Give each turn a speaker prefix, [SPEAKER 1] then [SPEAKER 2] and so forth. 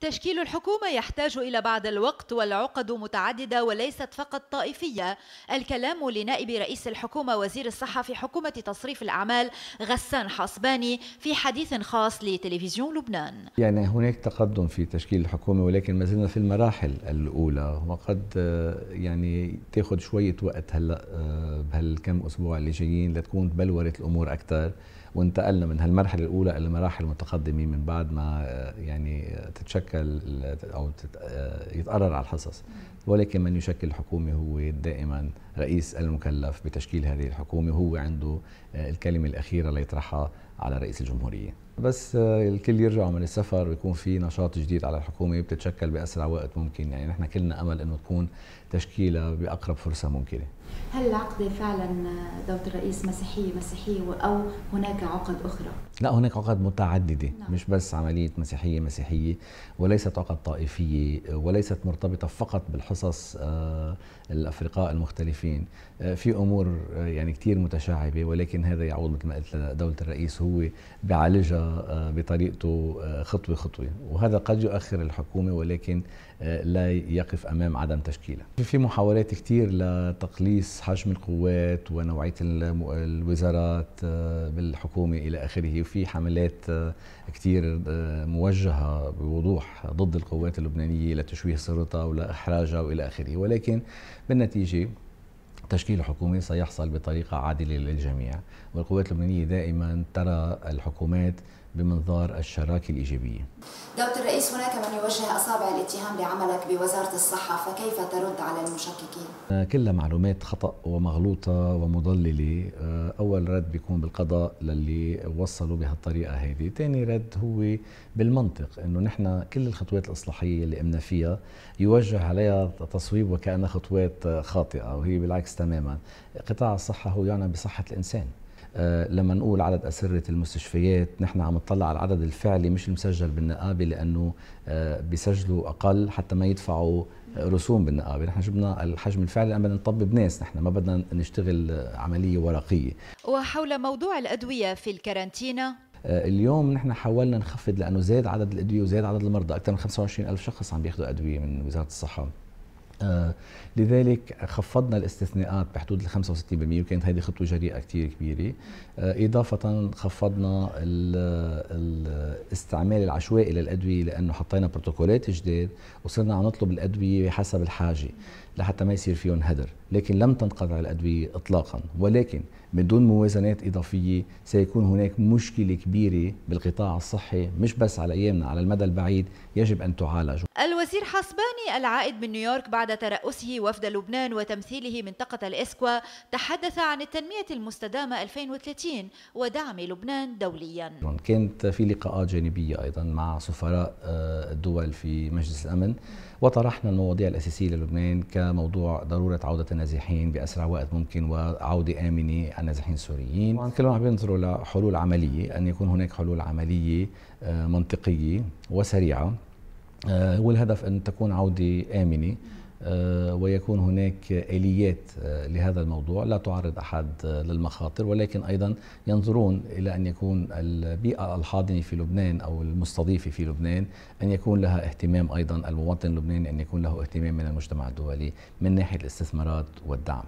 [SPEAKER 1] تشكيل الحكومة يحتاج إلى بعض الوقت والعقد متعددة وليست فقط طائفية. الكلام لنائب رئيس الحكومة وزير الصحة في حكومة تصريف الأعمال غسان حصباني في حديث خاص لتلفزيون لبنان.
[SPEAKER 2] يعني هناك تقدم في تشكيل الحكومة ولكن ما زلنا في المراحل الأولى وقد يعني تاخذ شوية وقت هلأ بهالكم أسبوع اللي جايين لتكون بلورت الأمور أكثر وانتقلنا من هالمرحلة الأولى إلى مراحل متقدمة من بعد ما يعني تتشكل أو يتقرر على الحصص. ولكن من يشكل الحكومة هو دائما رئيس المكلف بتشكيل هذه الحكومة وهو عنده الكلمة الأخيرة ليطرحها على رئيس الجمهورية. بس الكل يرجعوا من السفر ويكون في نشاط جديد على الحكومة بتتشكل بأسرع وقت ممكن. يعني نحن كلنا أمل إنه تكون تشكيلها بأقرب فرصة ممكنة.
[SPEAKER 3] هل العقد فعلا دولة الرئيس مسيحية مسيحية أو هناك عقد أخرى؟
[SPEAKER 2] لا هناك عقد متعددة نعم. مش بس عملية مسيحية مسيحية وليست عقد طائفية وليست مرتبطة فقط بالحصص الأفرقاء المختلفين في أمور يعني كثير متشعبة ولكن هذا يعود مثل ما قلت لدولة الرئيس هو بيعالجها بطريقته خطوة خطوة وهذا قد يؤخر الحكومة ولكن لا يقف أمام عدم تشكيلها في محاولات كثير لتقليص حجم القوات ونوعية الوزارات بالحكومة إلى آخره. وفي حملات كثير موجهة بوضوح ضد القوات اللبنانية لتشويه سلطتها ولإحراجها وإلى آخره. ولكن بالنتيجة تشكيل الحكومة سيحصل بطريقة عادلة للجميع. والقوات اللبنانية دائما ترى الحكومات بمنظار الشراكة الإيجابية.
[SPEAKER 3] دولة الرئيس هناك من يوجه أصابع الاتهام بعملك بوزارة الصحة فكيف ترد على المشككين؟
[SPEAKER 2] كلها معلومات خطأ ومغلوطة ومضللة. أول رد بيكون بالقضاء للي وصلوا بهالطريقة هذه. ثاني رد هو بالمنطق أنه نحن كل الخطوات الإصلاحية اللي قمنا فيها يوجه عليها تصويب وكأنها خطوات خاطئة وهي بالعكس تماما. قطاع الصحة هو يعني بصحة الإنسان. لما نقول عدد أسرة المستشفيات نحن عم نطلع على العدد الفعلي مش المسجل بالنقابة لأنه أه بيسجلوا أقل حتى ما يدفعوا رسوم بالنقابة. نحن جبنا الحجم الفعلي لأن بدنا نطبب ناس نحن ما بدنا نشتغل عملية ورقية.
[SPEAKER 1] وحول موضوع الأدوية في الكارانتينا؟
[SPEAKER 2] اليوم نحن حاولنا نخفض لأنه زاد عدد الأدوية وزاد عدد المرضى. أكثر من 25 ألف شخص عم بياخذوا أدوية من وزارة الصحة. آه لذلك خفضنا الاستثناءات بحدود ال 65% وكانت هذه خطوة جريئة كثير كبيرة. آه إضافة خفضنا الاستعمال العشوائي للأدوية لأنه حطينا بروتوكولات جداد وصرنا عم نطلب الأدوية حسب الحاجة لحتى ما يصير فيهم هدر. لكن لم تنقطع الأدوية اطلاقا. ولكن بدون موازنات إضافية سيكون هناك مشكلة كبيرة بالقطاع الصحي مش بس على أيامنا على المدى البعيد يجب أن تعالج
[SPEAKER 1] الوزير حسباني العائد من نيويورك بعد ترأسه وفد لبنان وتمثيله منطقة الإسكوا تحدث عن التنمية المستدامة 2030 ودعم لبنان دوليا.
[SPEAKER 2] كانت في لقاءات جانبية أيضا مع سفراء الدول في مجلس الأمن. وطرحنا المواضيع الأساسية للبنان كموضوع ضرورة عودة النازحين بأسرع وقت ممكن وعودة آمنة النازحين السوريين. طبعا كلهم عم ينظروا لحلول عملية أن يكون هناك حلول عملية منطقية وسريعة والهدف أن تكون عودة آمنة. ويكون هناك آليات لهذا الموضوع. لا تعرض أحد للمخاطر ولكن أيضا ينظرون إلى أن يكون البيئة الحاضنة في لبنان أو المستضيفة في لبنان أن يكون لها اهتمام أيضا المواطن اللبناني أن يكون له اهتمام من المجتمع الدولي من ناحية الاستثمارات والدعم.